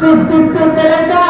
Pip pip pip kereta.